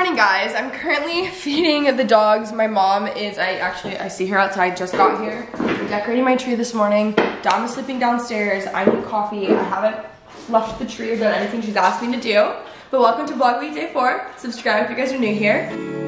morning guys. I'm currently feeding the dogs. My mom is, I actually, I see her outside, just got here. Decorating my tree this morning. Dom is sleeping downstairs. I need coffee. I haven't left the tree or done anything she's asked me to do. But welcome to vlog week day four. Subscribe if you guys are new here.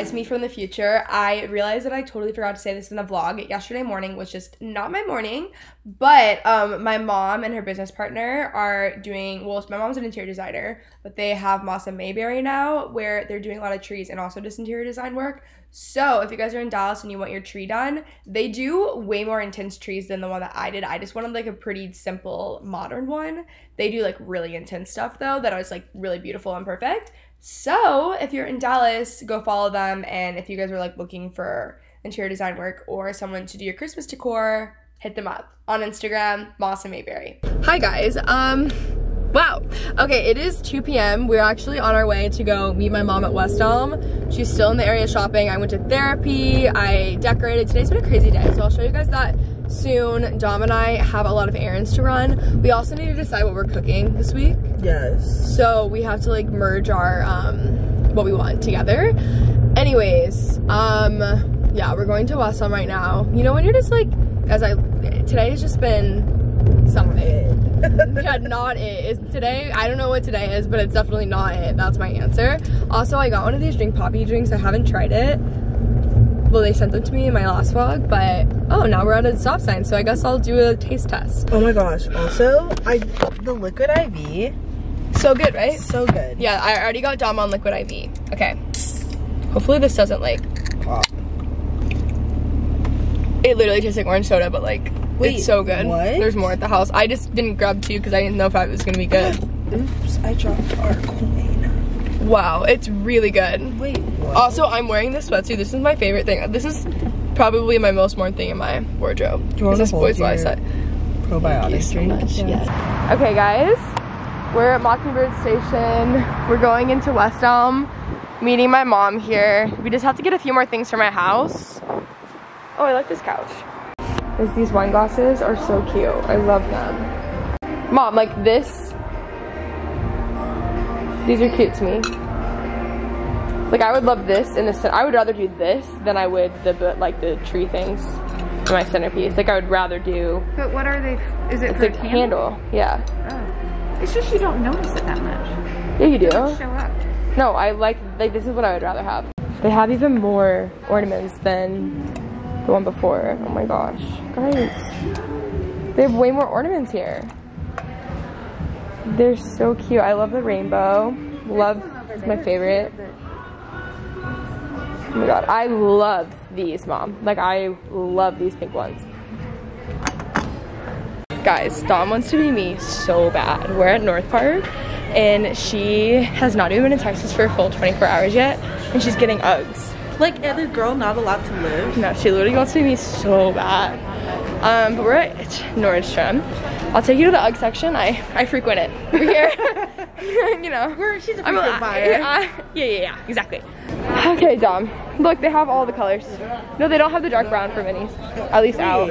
Guys, me from the future. I realized that I totally forgot to say this in the vlog. Yesterday morning was just not my morning, but um, my mom and her business partner are doing, well, my mom's an interior designer, but they have Moss and Mayberry now where they're doing a lot of trees and also just interior design work. So if you guys are in Dallas and you want your tree done, they do way more intense trees than the one that I did. I just wanted like a pretty simple modern one. They do like really intense stuff though that was like really beautiful and perfect. So if you're in Dallas, go follow them. And if you guys are like looking for interior design work or someone to do your Christmas decor, hit them up on Instagram, Moss and Mayberry. Hi guys. Um, wow. Okay, it is 2 p.m. We're actually on our way to go meet my mom at West Elm. She's still in the area shopping. I went to therapy. I decorated. Today's been a crazy day, so I'll show you guys that soon. Dom and I have a lot of errands to run. We also need to decide what we're cooking this week. Yes. So we have to like merge our um what we want together. Anyways, um yeah, we're going to West Elm right now. You know when you're just like as I today has just been something. yeah, not it. Is today, I don't know what today is, but it's definitely not it. That's my answer. Also, I got one of these drink Poppi drinks. I haven't tried it. Well they sent them to me in my last vlog but oh now we're at a stop sign so i guess i'll do a taste test. Oh my gosh. Also i the liquid iv so good right? So good. Yeah i already got dom on liquid iv okay. Hopefully this doesn't like pop. It literally tastes like orange soda but like Wait, it's so good what? there's more at the house i just didn't grab two because i didn't know if it was gonna be good oops i dropped our coin Wow, it's really good. Wait, what? Also, I'm wearing this sweatsuit. This is my favorite thing. This is probably my most worn thing in my wardrobe. Do you want this boys' set. Probiotic so. Yes. Okay, guys, we're at Mockingbird Station. We're going into West Elm, meeting my mom here. We just have to get a few more things for my house. Oh, I like this couch. These wine glasses are so cute. I love them. Mom, like this these are cute to me. Like I would love this in the center. I would rather do this than I would the like the tree things in my centerpiece. Like I would rather do. But what are they? Is it it's a candle? candle? Yeah. Oh. It's just you don't notice it that much. Yeah, you do. show up. No, I like like this is what I would rather have. They have even more ornaments than the one before. Oh my gosh, guys, they have way more ornaments here. They're so cute. I love the rainbow. Love is my favorite. Oh my god, I love these, mom. Like, I love these pink ones. Guys, Dom wants to be me so bad. We're at NorthPark, and she has not even been in Texas for a full 24 hours yet, and she's getting Uggs. Like every girl not allowed to live? No, she literally wants to be me so bad. Um, but we're at Nordstrom. I'll take you to the UGG section. I, I frequent it. We're here. you know. We're, she's a frequent I'm buyer. I, yeah, yeah, yeah, exactly. Okay, Dom. Look, they have all the colors. No, they don't have the dark brown for minis. At least out.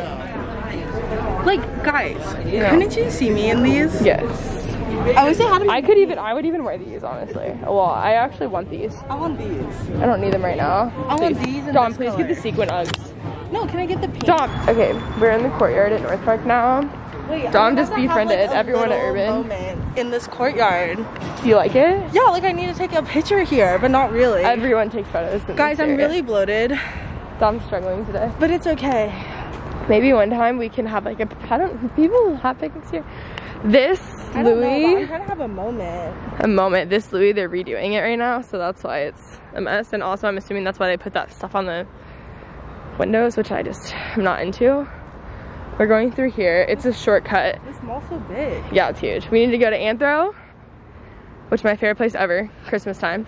Like, guys, no. couldn't you see me in these? Yes. I would say how I could even, I would even wear these, honestly. Well, I actually want these. I want these. I don't need them right now. I please. want these Dom, please color. get the sequin Uggs. No, can I get the pink? Dom. Okay, we're in the courtyard at NorthPark now. Wait, Dom just befriended like everyone at Urban. In this courtyard. Do you like it? Yeah, like I need to take a picture here, but not really. Everyone takes photos. Guys, I'm really bloated. Dom's struggling today. But it's okay. Maybe one time we can have like a, I don't, people have picnics here. This I don't know, Louis. I'm trying to have a moment. a moment. This Louis, they're redoing it right now, so that's why it's a mess. And also, I'm assuming that's why they put that stuff on the windows, which I just am not into. We're going through here. It's a shortcut. This mall's so big. Yeah, it's huge. We need to go to Anthro, which is my favorite place ever, Christmas time.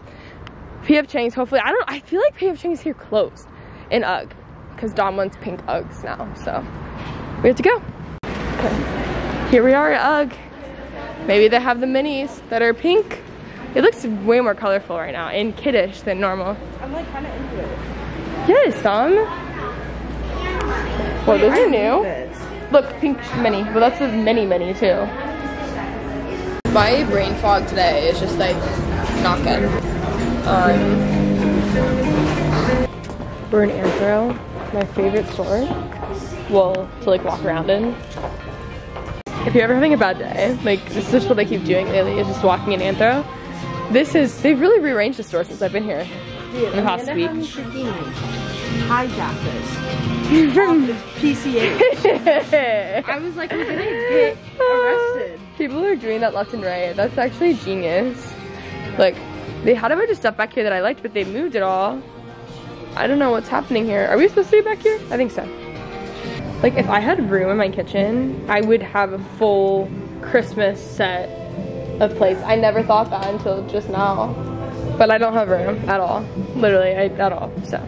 PF Chang's, hopefully, I don't, I feel like PF Chang's here closed in UGG, because Dom wants pink Uggs now, so we have to go. Okay. Here we are at UGG. Maybe they have the minis that are pink. It looks way more colorful right now and kiddish than normal. I'm like kind of into it. Yes, some. Well, those are new. Look, pink mini. Well, that's the mini mini too. My brain fog today is just like not good. Um, we're in Anthro, my favorite store. Well, to like walk around in. If you're ever having a bad day, like this is just what I keep doing lately, is just walking in Anthro. This is, they've really rearranged the store since I've been here in the past week. hijack this. From this PCA. I was like, we're gonna get arrested. People are doing that left and right. That's actually genius. Like, they had a bunch of stuff back here that I liked, but they moved it all. I don't know what's happening here. Are we supposed to be back here? I think so. Like, if I had room in my kitchen, I would have a full Christmas set of plates. I never thought that until just now. But I don't have room at all. Literally, I, at all. So,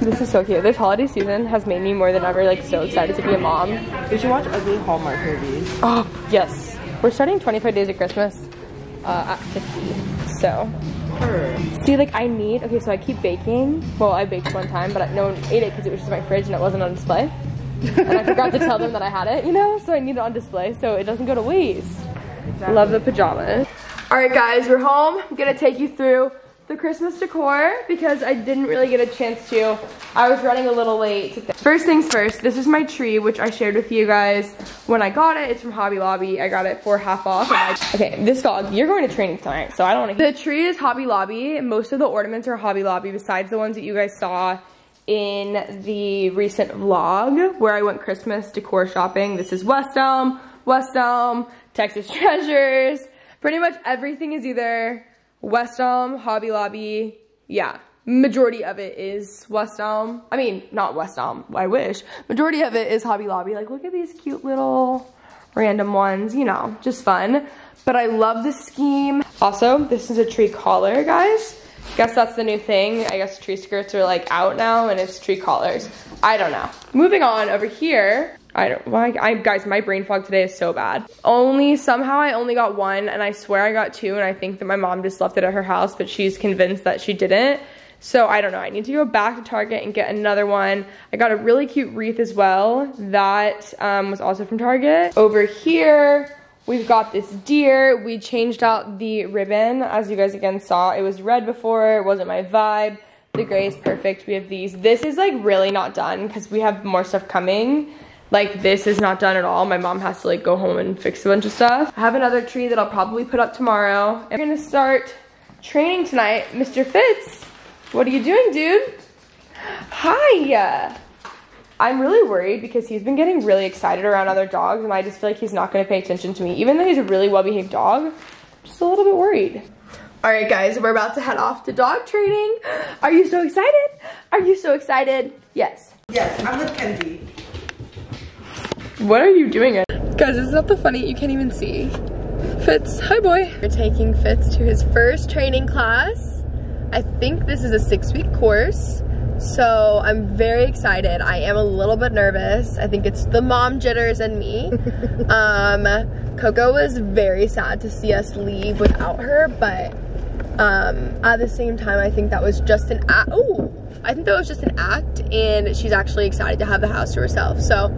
this is so cute. This holiday season has made me more than ever, like, so excited to be a mom. We should watch ugly Hallmark movies. Oh, yes. We're starting 25 Days of Christmas uh, at 50. So, see, like, I need, okay, so I keep baking. Well, I baked one time, but I, no one ate it because it was just in my fridge and it wasn't on display. and I forgot to tell them that I had it, you know? So I need it on display so it doesn't go to waste. Love the pajamas. All right, guys, we're home. I'm gonna take you through the Christmas decor because I didn't really get a chance to. I was running a little late. First things first, this is my tree, which I shared with you guys when I got it. It's from Hobby Lobby. I got it for half off. I- okay, this dog, you're going to training tonight, so I don't want to. The tree is Hobby Lobby. Most of the ornaments are Hobby Lobby besides the ones that you guys saw in the recent vlog where I went Christmas decor shopping. This is West Elm, West Elm, Texas Treasures. Pretty much everything is either West Elm, Hobby Lobby, yeah. Majority of it is West Elm. I mean, not West Elm, I wish. Majority of it is Hobby Lobby. Like, look at these cute little random ones, you know, just fun. But I love the scheme. Also, this is a tree collar, guys. Guess that's the new thing. I guess tree skirts are like out now and it's tree collars. I don't know. Moving on over here. I don't, why, I, guys, my brain fog today is so bad. Only, somehow I only got one and I swear I got two and I think that my mom just left it at her house, but she's convinced that she didn't. So I don't know, I need to go back to Target and get another one. I got a really cute wreath as well. That um, was also from Target. Over here, we've got this deer. We changed out the ribbon, as you guys again saw. It was red before, it wasn't my vibe. The gray is perfect. We have these. This is like really not done because we have more stuff coming. Like this is not done at all. My mom has to like go home and fix a bunch of stuff. I have another tree that I'll probably put up tomorrow. We're gonna start training tonight. Mr. Fitz, what are you doing, dude? Hi. I'm really worried because he's been getting really excited around other dogs and I just feel like he's not gonna pay attention to me. Even though he's a really well-behaved dog, I'm just a little bit worried. All right, guys, we're about to head off to dog training. Are you so excited? Are you so excited? Yes. Yes, I'm with Kenzie. What are you doing? Guys, this is not the funny, you can't even see. Fitz, hi boy. We're taking Fitz to his first training class. I think this is a six week course. So I'm very excited. I am a little bit nervous. I think it's the mom jitters and me. um, Coco was very sad to see us leave without her, but um, at the same time, I think that was just an act. Oh, I think that was just an act, and she's actually excited to have the house to herself. So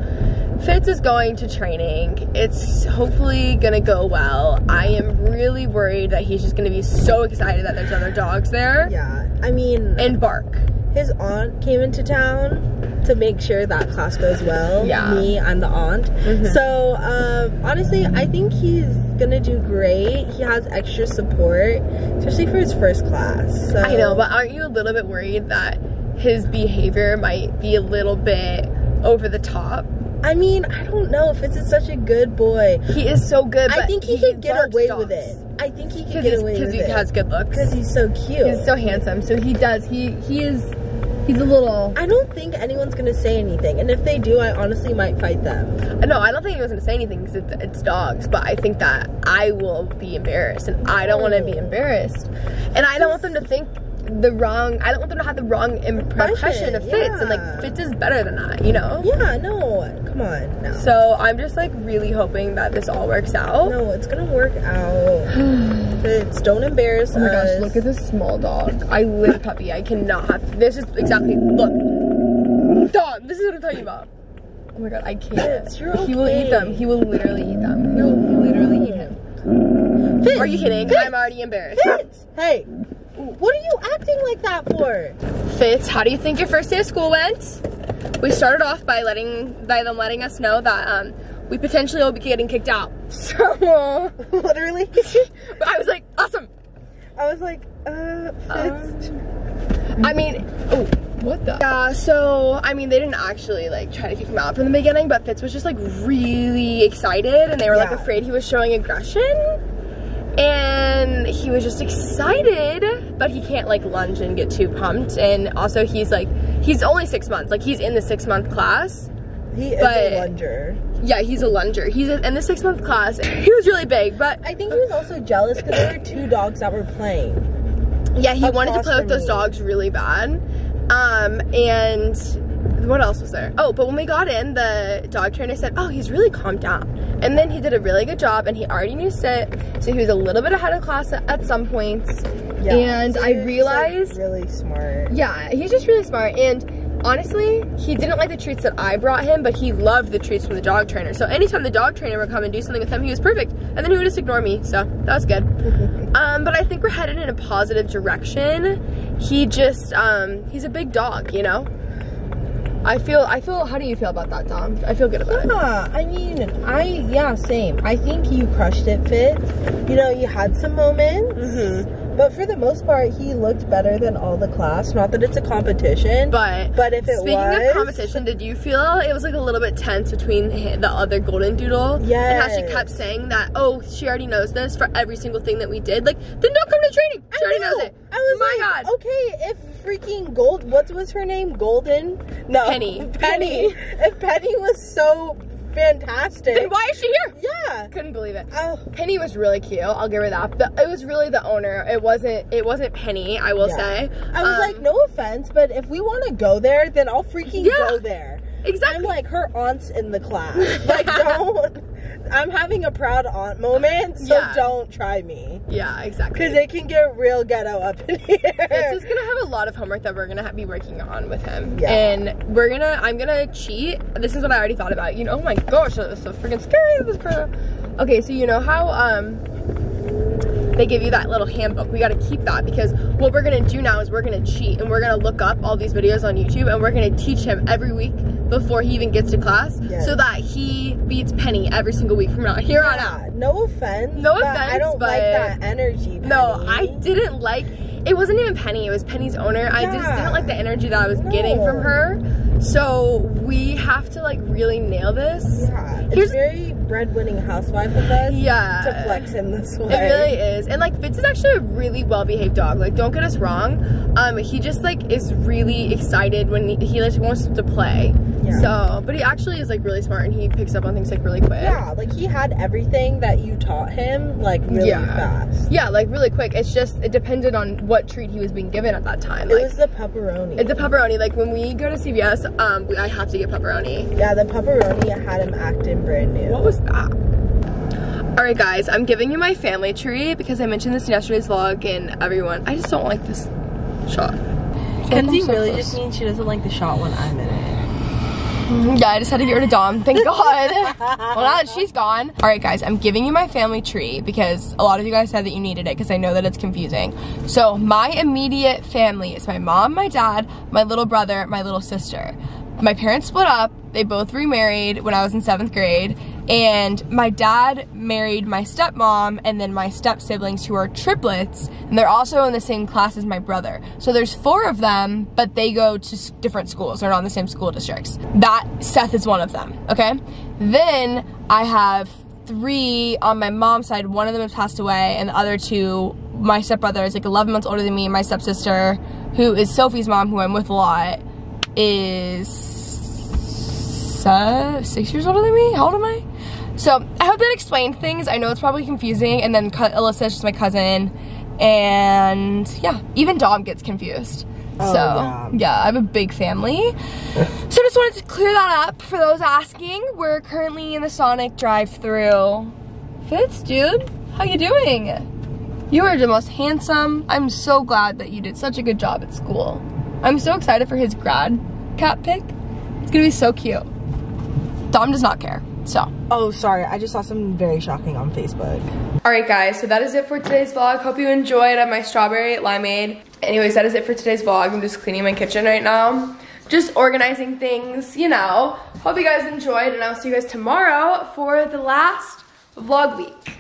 Fitz is going to training. It's hopefully gonna go well. I am really worried that he's just gonna be so excited that there's other dogs there Yeah, I mean, and bark. his aunt came into town to make sure that class goes well. Yeah. Me, I'm the aunt. So, um, honestly, I think he's gonna do great. He has extra support, especially for his first class. So. I know, but aren't you a little bit worried that his behavior might be a little bit over the top. I mean, I don't know. Fitz is such a good boy. He is so good. I think he, could get away dogs. with it. I think he could get away with it because he has good looks. Because he's so cute. He's so handsome. So he does. He he is. He's a little. I don't think anyone's gonna say anything, and if they do, I honestly might fight them. No, I don't think he was gonna say anything because it's, it's dogs. But I think that I will be embarrassed, and I don't want to be oh. embarrassed, and I don't want them to think the wrong. I don't want them to have the wrong impression of Fitz, and like Fitz is better than that, you know. Yeah, no, come on, no. So I'm just like really hoping that this all works out. no, it's gonna work out. Fitz, don't embarrass Oh my us. gosh, look at this small dog. I live puppy. I cannot have this is exactly look. Dog, this is what I'm talking about. Oh my god, I can't. Fitz, you're He will eat them. He will literally eat them. He will literally eat him. Fitz, Are you kidding? Fitz, I'm already embarrassed. Fitz, hey, what are you acting like that for? Fitz, how do you think your first day of school went? We started off by letting by them letting us know that um we potentially will be getting kicked out. So Literally, I was like, awesome. I was like, uh, Fitz. I mean, oh, what the? Yeah, so, I mean, they didn't actually, like, try to kick him out from the beginning, but Fitz was just, like, really excited, and they were, like, afraid he was showing aggression. And he was just excited, but he can't, like, lunge and get too pumped. And also, he's, like, he's only six months. Like, he's in the six-month class. he is but- a lunger. Yeah, he's a lunger. He's in the six-month class. He was really big, but I think he was also jealous because there were two dogs that were playing. Yeah, he wanted to play with those me. dogs really bad. Um, and what else was there? Oh, but when we got in, the dog trainer said, "Oh, he's really calmed down." And then he did a really good job, and he already knew sit, so he was a little bit ahead of class at, some points. Yeah, and so I was, like, realized, really smart. yeah, he's just really smart. And honestly, he didn't like the treats that I brought him, but he loved the treats from the dog trainer. So anytime the dog trainer would come and do something with him, he was perfect. And then he would just ignore me, so that was good. um, but I think we're headed in a positive direction. He just, um, he's a big dog, you know? I feel, I feel, how do you feel about that, Dom? I feel good about it. Yeah, I mean, I yeah, same. I think you crushed it, Fit. You know, you had some moments, Mm-hmm. But for the most part, he looked better than all the class. Not that it's a competition, But, But if it speaking was- of competition, did you feel it was like a little bit tense between the other golden doodle Yeah, and how she kept saying that, oh, she already knows this for every single thing that we did? Like, then don't come to training. She I already know. knows it. I was my like, god. okay, if freaking Gold, what was her name? Golden? No, Penny. Penny. if Penny was so fantastic, Then why is she here? yeah. Couldn't believe it. Oh, Penny was really cute. I'll give her that. But it was really the owner. It wasn't. It wasn't Penny. I will Yeah. say. I was Um, like, no offense, but if we want to go there, then I'll freaking Yeah. go there. exactly. I'm like her aunt's in the class. Like, don't. I'm having a proud aunt moment, so Yeah. don't try me. yeah, exactly. Because it can get real ghetto up in here. Fitz is gonna have a lot of homework that we're gonna be working on with him, Yeah. and we're gonna. I'm gonna cheat. This is what I already thought about. You know, oh my gosh, that was so freaking scary. This pro. Okay, so you know how um they give you that little handbook. We got to keep that because what we're gonna do now is we're gonna cheat and we're gonna look up all these videos on YouTube and we're gonna teach him every week before he even gets to class, Yes. so that he beats Penny every single week from now here on out. No offense. No but I don't like that energy. No, I didn't like. It wasn't even Penny. It was Penny's owner. I just Yeah. didn't like the energy that I was getting from her. So we have to like really nail this. Yeah, it's Here's- very breadwinning housewife of us Yeah. to flex in this way. It really is. And like Fitz is actually a really well behaved dog. Like don't get us wrong. Um he just like is really excited when he, he like wants to play. Yeah. So but he actually is like really smart and he picks up on things like really quick. Yeah, like he had everything that you taught him, like really Yeah. fast. Yeah, like really quick. It's just it depended on what treat he was being given at that time. It Like was the pepperoni. it's the pepperoni. Like when we go to CVS, um, we, I have to get pepperoni. yeah, the pepperoni had him acting brand new. What was that? All right, guys, I'm giving you my family tree because I mentioned this in yesterday's vlog, and everyone, I just don't like this shot. Kenzie so really close. just means she doesn't like the shot when I'm in it. Yeah, I just had to get rid of Dom. Thank God. well, now that she's gone. All right, guys, I'm giving you my family tree because a lot of you guys said that you needed it because I know that it's confusing. So my immediate family is my mom, my dad, my little brother, my little sister. my parents split up. They both remarried when I was in seventh grade. And my dad married my stepmom and then my step siblings who are triplets. And they're also in the same class as my brother. So there's four of them, but they go to different schools. They're not in the same school districts. That Seth is one of them, okay? Then I have three on my mom's side. One of them has passed away, and the other two, my stepbrother is like 11 months older than me. My stepsister, who is Sophie's mom, who I'm with a lot, is se- six years older than me. How old am I? So I hope that explained things. I know it's probably confusing. And then Alyssa is just my cousin, and yeah, even Dom gets confused. Oh, so yeah. yeah, I have a big family. So I just wanted to clear that up for those asking. We're currently in the Sonic drive-through. Fitz, dude, how you doing? You are the most handsome. I'm so glad that you did such a good job at school. I'm so excited for his grad cap pick. It's gonna be so cute. Dom does not care, so. Oh, sorry. I just saw something very shocking on Facebook. All right, guys, so that is it for today's vlog. Hope you enjoyed my strawberry limeade. Anyways, that is it for today's vlog. I'm just cleaning my kitchen right now. Just organizing things, you know. Hope you guys enjoyed, and I'll see you guys tomorrow for the last vlog week.